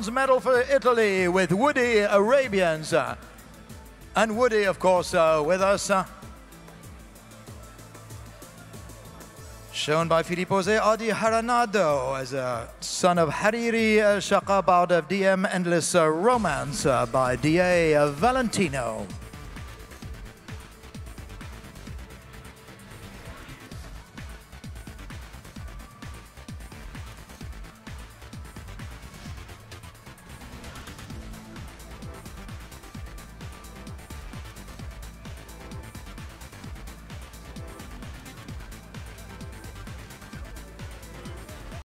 bronze medal for Italy with RD Arabians. And Woody, of course, uh, with us. Uh, shown by Filippo RD Harenaado as a son of Hariri uh, Shaqab out of DM Endless uh, Romance uh, by D.A. Valentino.